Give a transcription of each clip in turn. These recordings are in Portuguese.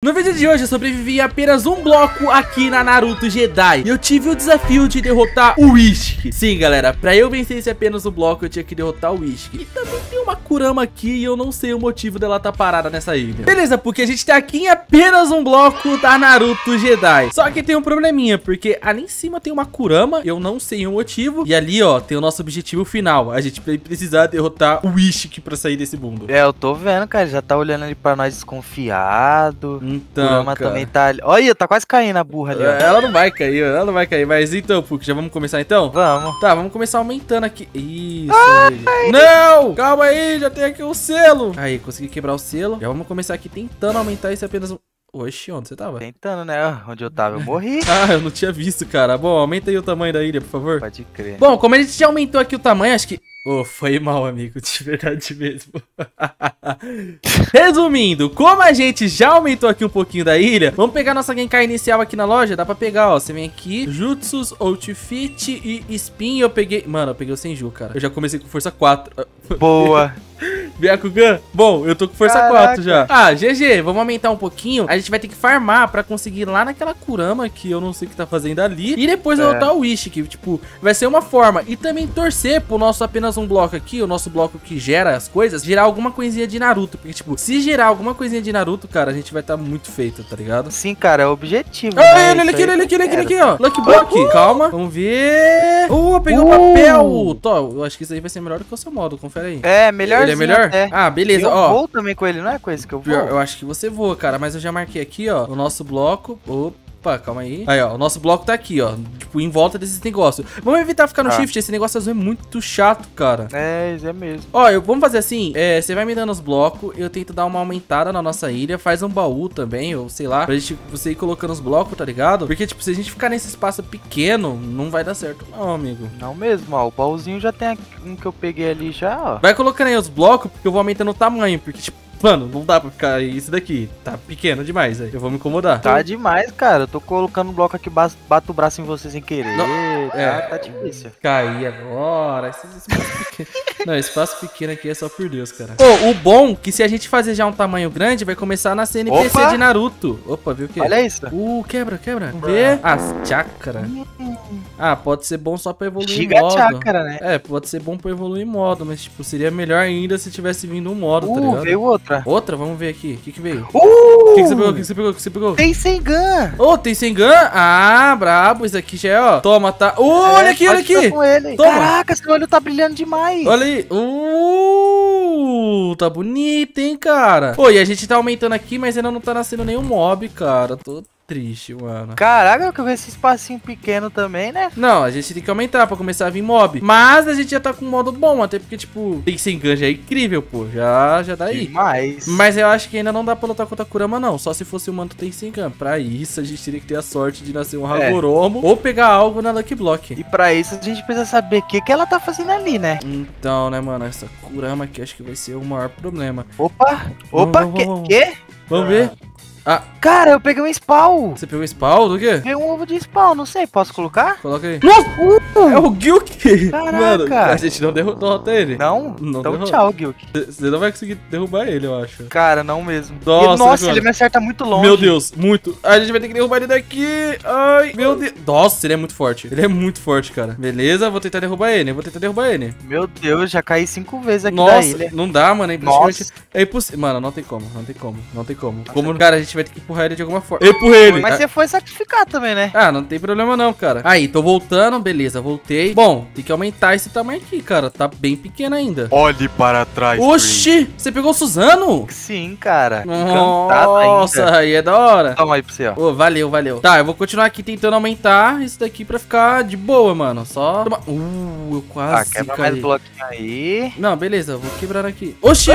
No vídeo de hoje eu sobrevivi a apenas um bloco aqui na Naruto Jedi. E eu tive o desafio de derrotar o Ishiki. Sim galera, pra eu vencer esse apenas um bloco eu tinha que derrotar o Ishiki. E também tem uma Kurama aqui e eu não sei o motivo dela estar tá parada nessa ilha. Beleza, porque a gente tá aqui em apenas um bloco da Naruto Jedi. Só que tem um probleminha, porque ali em cima tem uma Kurama, eu não sei o motivo. E ali ó, tem o nosso objetivo final. A gente vai precisar derrotar o Ishiki pra sair desse mundo. É, eu tô vendo, cara, já tá olhando ali pra nós desconfiado então, Kurama cara. também tá ali. Olha, tá quase caindo a burra ali. Ó. Ela não vai cair, ela não vai cair. Mas então, Puck, já vamos começar então? Vamos. Tá, vamos começar aumentando aqui. Isso. Ai. Não! Calma aí, já tem aqui o selo. Aí, consegui quebrar o selo. Já vamos começar aqui tentando aumentar esse apenas um... Oxi, onde você tava? Tentando, né? Onde eu tava, eu morri. ah, eu não tinha visto, cara. Bom, aumenta aí o tamanho da ilha, por favor. Pode crer. Bom, como a gente já aumentou aqui o tamanho, acho que... Oh, foi mal, amigo, de verdade mesmo. Resumindo, como a gente já aumentou aqui um pouquinho da ilha, vamos pegar nossa Genkai inicial aqui na loja. Dá pra pegar, ó. Você vem aqui, Jutsus, Outfit e Spin. Eu peguei... Mano, eu peguei o Senju, cara. Eu já comecei com força 4. Boa. Byakugan? Bom, eu tô com força Caraca. 4 já. Ah, GG, vamos aumentar um pouquinho. A gente vai ter que farmar pra conseguir lá naquela Kurama que eu não sei o que tá fazendo ali. E depois é. derrotar o Wish, que, tipo, vai ser uma forma. E também torcer pro nosso apenas um bloco aqui, o nosso bloco que gera as coisas, gerar alguma coisinha de Naruto. Porque, tipo, se gerar alguma coisinha de Naruto, cara, a gente vai estar tá muito feito, tá ligado? Sim, cara, é o objetivo. Ah, né? ele, ele aqui, ele aqui, ele aqui, ele aqui, ó. Lucky Block. Uh! Calma, vamos ver. Uh, pegou o uh! papel. Tô, eu acho que isso aí vai ser melhor do que o seu modo, confere aí. É, melhor Ele é melhor? É. Ah, beleza, eu ó. Eu vou também com ele, não é coisa que eu vou? Eu acho que você voa, cara, mas eu já marquei aqui, ó, o nosso bloco. Opa. Opa, calma aí. Aí, ó, o nosso bloco tá aqui, ó. Tipo, em volta desses negócios. Vamos evitar ficar no ah. shift. Esse negócio azul é muito chato, cara. É, é mesmo. Ó, eu, vamos fazer assim. É, você vai me dando os blocos. Eu tento dar uma aumentada na nossa ilha. Faz um baú também, ou sei lá. Pra gente, você ir colocando os blocos, tá ligado? Porque, tipo, se a gente ficar nesse espaço pequeno, não vai dar certo, não, amigo. Não mesmo, ó. O baúzinho já tem um que eu peguei ali já, ó. Vai colocando aí os blocos, porque eu vou aumentando o tamanho. Porque, tipo, Mano, não dá pra ficar isso daqui. Tá pequeno demais, aí. Eu vou me incomodar. Tá demais, cara. Eu tô colocando um bloco aqui, bato o braço em você sem querer. Não. Tá, é, tá difícil. Cair agora. Esses espaços pequenos. não, espaço pequeno aqui é só por Deus, cara. Oh, o bom que se a gente fazer já um tamanho grande, vai começar na CNPC Opa. de Naruto. Opa, viu o que? Olha isso. Uh, quebra, quebra. Vamos ver. Ah, chakra. Ah, pode ser bom só pra evoluir Giga modo. Chakra, né? É, pode ser bom pra evoluir modo, mas, tipo, seria melhor ainda se tivesse vindo um modo, tá uh, tá ligado? veio outra. Outra? Vamos ver aqui. O que que veio? Uh! O que, que você pegou? O que, que você pegou? O que você pegou? Tem Sengan. Ô, oh, tem Sengan? Ah, brabo. Isso aqui já é, ó. Toma, tá. Uh, é, olha aqui, olha aqui. Com ele. Toma. Caraca, seu olho tá brilhando demais. Olha aí. Uh, tá bonito, hein, cara. Pô, e a gente tá aumentando aqui, mas ainda não tá nascendo nenhum mob, cara. Tô triste, mano. Caraca, eu vi esse espacinho pequeno também, né? Não, a gente tem que aumentar pra começar a vir mob. Mas a gente já tá com um modo bom, até porque, tipo, tem sem ganja é incrível, pô. Já, já dá aí. Demais. Mas eu acho que ainda não dá pra lutar contra a Kurama, não. Só se fosse o manto tem sem gun. Pra isso, a gente teria que ter a sorte de nascer um Hagoromo é. ou pegar algo na Lucky Block. E pra isso, a gente precisa saber o que, que ela tá fazendo ali, né? Então, né, mano, essa Kurama aqui acho que vai ser o maior problema. Opa! Opa, vamos, vamos, vamos. que? Vamos ver. Ah. Cara, eu peguei um spawn. Você pegou spawn do quê? Peguei um ovo de spawn, não sei. Posso colocar? Coloca aí. Nossa! Uh! É o Gilk. Caraca. Mano, a gente não derrota ele. Não? Não Então derrota. tchau, Gilk. Você não vai conseguir derrubar ele, eu acho. Cara, não mesmo. Nossa, e, nossa ele me acerta muito longe. Meu Deus, muito. A gente vai ter que derrubar ele daqui. Ai, meu Deus. Nossa, ele é muito forte. Ele é muito forte, cara. Beleza, vou tentar derrubar ele. Vou tentar derrubar ele. Meu Deus, já caí cinco vezes aqui nossa, da ilha. não dá, mano. É impossível. É impossível. Mano, não tem como. Não tem como. Não tem como. Como, cara, a gente vai ter que empurrar ele de alguma forma. Eu empurrei ele. Mas você foi sacrificar também, né? Ah, não tem problema não, cara. Aí, tô voltando, beleza, voltei. Bom, tem que aumentar esse tamanho aqui, cara. Tá bem pequeno ainda. Olhe para trás, Oxi, você pegou o Suzano? Sim, cara. Nossa, aí é da hora. Toma aí pra você, ó. Oh, valeu, valeu. Tá, eu vou continuar aqui tentando aumentar isso daqui pra ficar de boa, mano. Só... Uh, eu quase Ah, quebra caí. mais bloquinho aí. Não, beleza, vou quebrar aqui. Oxi,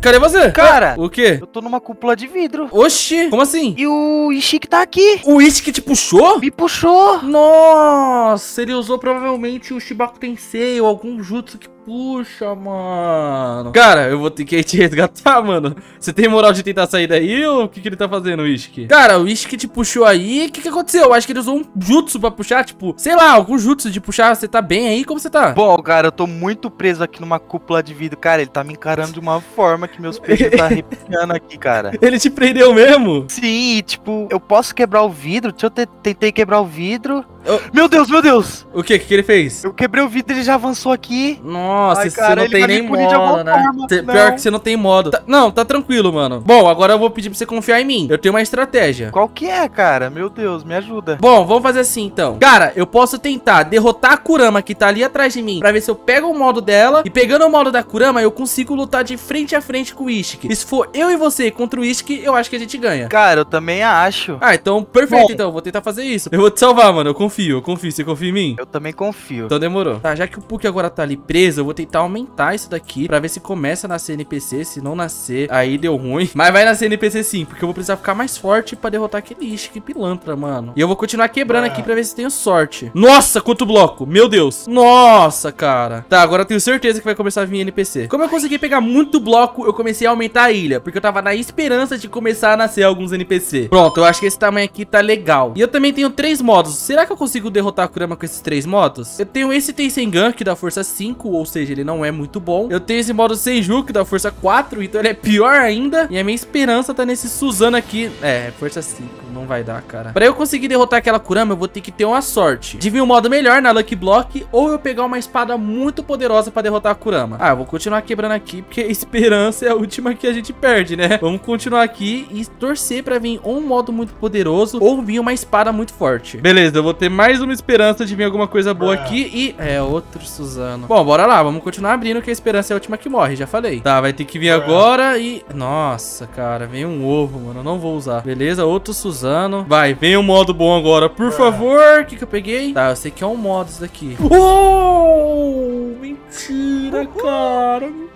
cadê você? Cara, o quê? Eu tô numa cúpula de vidro. Oxi, como assim? E o Ishiki tá aqui. O Ishiki te puxou? Me puxou. Nossa, ele usou provavelmente o Shibaku Tensei ou algum jutsu que puxa, mano. Cara, eu vou ter que te resgatar, mano. Você tem moral de tentar sair daí ou o que, que ele tá fazendo, Ishiki? Cara, o Ishiki te puxou aí. O que, que aconteceu? Eu acho que ele usou um jutsu pra puxar, tipo, sei lá, algum jutsu de puxar. Você tá bem aí? Como você tá? Bom, cara, eu tô muito preso aqui numa cúpula de vidro. Cara, ele tá me encarando de uma forma que meus peitos tá arrepiando aqui, cara. Ele te prendeu mesmo? Sim, tipo, eu posso quebrar o vidro? Deixa eu te- tentei quebrar o vidro. Oh. Meu Deus, meu Deus! O que? O que, que ele fez? Eu quebrei o vidro e ele já avançou aqui. Nossa, Ai, você cara, não ele tem nem modo, né? forma. Não. pior que você não tem modo. Tá- não, tá tranquilo, mano. Bom, agora eu vou pedir pra você confiar em mim. Eu tenho uma estratégia. Qual que é, cara? Meu Deus, me ajuda. Bom, vamos fazer assim então. Cara, eu posso tentar derrotar a Kurama que tá ali atrás de mim pra ver se eu pego o modo dela e pegando o modo da Kurama eu consigo lutar de frente a frente com o Ishiki. E se for eu e você contra o Ishiki, eu acho que a gente ganha. Cara, eu também acho. Ah, então perfeito Bom. então, eu vou tentar fazer isso. Eu vou te salvar, mano, eu confio, eu confio. Você confia em mim? Eu também confio. Então demorou. Tá, já que o Puck agora tá ali preso, eu vou tentar aumentar isso daqui pra ver se começa a nascer NPC. Se não nascer, aí deu ruim. Mas vai nascer NPC sim, porque eu vou precisar ficar mais forte pra derrotar aquele Ishiki pilantra, mano. E eu vou continuar quebrando aqui pra ver se tenho sorte. Nossa, quanto bloco! Meu Deus! Nossa, cara. Tá, agora eu tenho certeza que vai começar a vir NPC. Como eu consegui pegar muito bloco, eu comecei a aumentar a ilha, porque eu tava na esperança de começar a nascer alguns NPC. Pronto, eu acho que esse tamanho aqui tá legal. E eu também tenho três modos. Será que eu consigo derrotar a Kurama com esses três modos? Eu tenho esse Tensengan, que dá força 5, ou seja, ele não é muito bom. Eu tenho esse modo Seiju, que dá força 4, então ele é pior ainda. E a minha esperança tá nesse Suzano aqui. É, força 5, não vai dar, cara. Pra eu conseguir derrotar aquela Kurama, eu vou ter que ter uma sorte. De vir um modo melhor na Lucky Block, ou eu pegar uma espada muito poderosa pra derrotar a Kurama. Ah, eu vou continuar quebrando aqui, porque a esperança é a última que a gente perde, né? Vamos continuar aqui e torcer pra vir ou um modo muito poderoso, ou vir uma espada muito forte. Beleza, eu vou ter mais uma esperança de vir alguma coisa boa aqui e... É, outro Suzano. Bom, bora lá, vamos continuar abrindo, que a esperança é a última que morre, já falei. Tá, vai ter que vir agora e... Nossa, cara, vem um ovo, mano, eu não vou usar. Beleza, outro Suzano. Vai, vem um modo bom agora, por favor. O que que eu peguei? Tá, eu sei que é um modo isso daqui. Oh! Mentira, cara, mentira,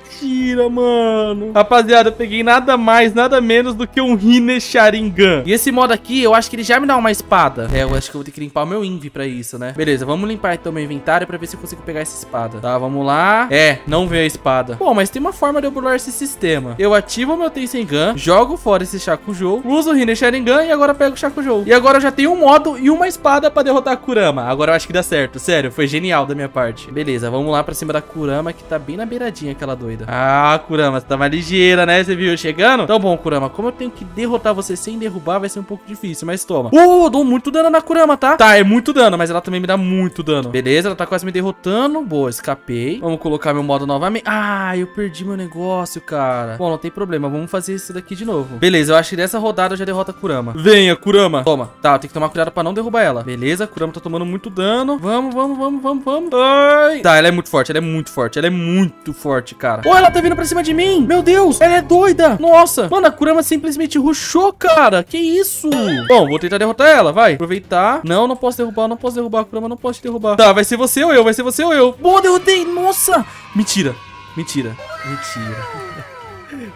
mano. Rapaziada, eu peguei nada mais, nada menos do que um Hine Sharingan. E esse modo aqui, eu acho que ele já me dá uma espada. É, eu acho que eu vou ter que limpar o meu Invi pra isso, né? Beleza, vamos limpar então meu inventário pra ver se eu consigo pegar essa espada. Tá, vamos lá. É, não veio a espada. Bom, mas tem uma forma de eu burlar esse sistema. Eu ativo o meu Tensengan, jogo fora esse Shakujou, uso o Hine Sharingan e agora pego o Shakujou. E agora eu já tenho um modo e uma espada pra derrotar a Kurama. Agora eu acho que dá certo, sério, foi genial da minha parte. Beleza, vamos lá pra cima da Kurama que tá bem na beiradinha aquela doida. Ah, Kurama, você tá mais ligeira, né? Você viu chegando? Então bom, Kurama, como eu tenho que derrotar você sem derrubar, vai ser um pouco difícil, mas toma. Uh, eu dou muito dano na Kurama, tá? Tá, é muito dano, mas ela também me dá muito dano. Beleza, ela tá quase me derrotando. Boa, escapei. Vamos colocar meu modo novamente. Ah, eu perdi meu negócio, cara. Bom, não tem problema, vamos fazer isso daqui de novo. Beleza, eu acho que dessa rodada eu já derrota a Kurama. Venha, Kurama. Toma. Tá, eu tenho que tomar cuidado pra não derrubar ela. Beleza, a Kurama tá tomando muito dano. Vamos, vamos, vamos, vamos, vamos. Ai. Tá, ela é muito forte, ela é muito forte. Ela é muito forte, cara. Oh, ela tá vindo pra cima de mim. Meu Deus, ela é doida. Nossa. Mano, a Kurama simplesmente rushou, cara. Que isso? Bom, vou tentar derrotar ela, vai. Aproveitar. Não, não posso derrubar, não posso derrubar. A Kurama não posso derrubar. Tá, vai ser você ou eu, vai ser você ou eu. Boa, derrotei. Nossa. Mentira. Mentira. Mentira.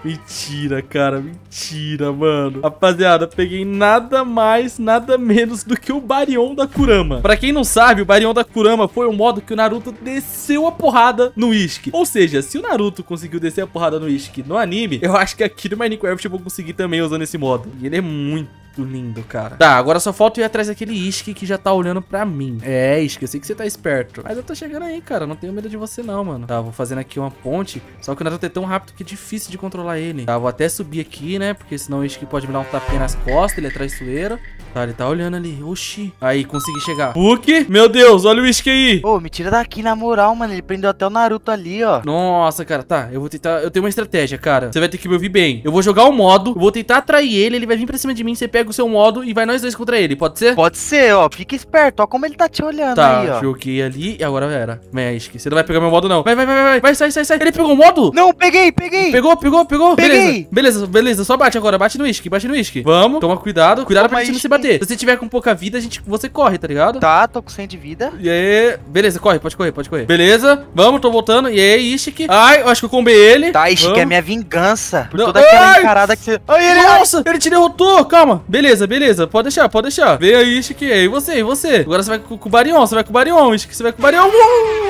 Mentira, cara, mentira, mano. Rapaziada, peguei nada mais, nada menos do que o Baryon da Kurama. Pra quem não sabe, o Baryon da Kurama foi o modo que o Naruto desceu a porrada no Ishiki. Ou seja, se o Naruto conseguiu descer a porrada no Ishiki no anime, eu acho que aqui no Minecraft eu vou conseguir também usando esse modo. E ele é muito lindo, cara. Tá, agora só falta ir atrás daquele Ishiki que já tá olhando pra mim. É, Ishiki, eu sei que você tá esperto. Mas eu tô chegando aí, cara. Não tenho medo de você não, mano. Tá, vou fazendo aqui uma ponte. Só que o Naruto é tão rápido que é difícil de controlar ele. Tá, vou até subir aqui, né? Porque senão o Ishiki pode me dar um tapinha nas costas. Ele é traiçoeiro. Tá, ele tá olhando ali. Oxi. Aí, consegui chegar. Puck, meu Deus, olha o Ishiki aí. Ô, me tira daqui na moral, mano. Ele prendeu até o Naruto ali, ó. Nossa, cara, tá. Eu vou tentar. Eu tenho uma estratégia, cara. Você vai ter que me ouvir bem. Eu vou jogar o modo, eu vou tentar atrair ele, ele vai vir pra cima de mim. Você pega o seu modo e vai nós dois contra ele, pode ser? Pode ser, ó. Fica esperto. Ó como ele tá te olhando Tá, aí, ó. joguei ali e agora era. Mexe, você não vai pegar meu modo, não. Vai, vai, vai, vai, vai, sai, sai, sai. Ele pegou o modo? Não, peguei, peguei. Pegou, pegou, pegou. Peguei. Beleza, beleza, beleza. Só bate agora, bate no uísque, bate no uísque. Vamos, toma cuidado. Cuidado pra Toma gente não se bater. Se você tiver com pouca vida, a gente, você corre, tá ligado? Tá, tô com 100 de vida. E aí, beleza, corre, pode correr, pode correr. Beleza, vamos, tô voltando. E aí, Ishik. Ai, eu acho que eu combei ele. Tá, que é minha vingança. Por Não, toda aquela ai! encarada que você. Ai, ele. Nossa, ele te derrotou. Calma. Beleza, beleza. Pode deixar, pode deixar. Vem aí, Ishik. E aí, você, e você? Agora você vai com, o Barion, você vai com o Barion, Ishik. Você vai com o Barion. Uh!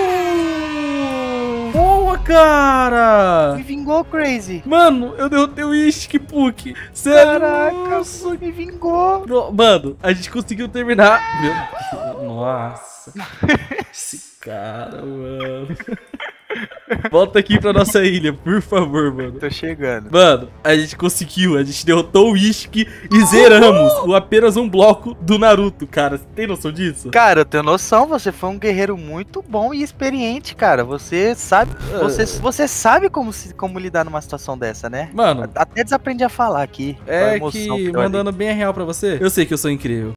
cara! Me vingou, Crazy. Mano, eu derrotei o Ishik, Puck. Sério? Caraca, Nossa. me vingou. No- Mano, a gente conseguiu terminar. Meu. Nossa. Esse cara, mano. Volta aqui pra nossa ilha, por favor, mano. Tô chegando. Mano, a gente conseguiu, a gente derrotou o Ishiki e zeramos o apenas um bloco do Naruto, cara. Você tem noção disso? Cara, eu tenho noção, você foi um guerreiro muito bom e experiente, cara. Você sabe, você, você sabe como, se, como lidar numa situação dessa, né? Mano, Até desaprendi a falar aqui. é emoção que, deu ali. mandando bem a real pra você, eu sei que eu sou incrível.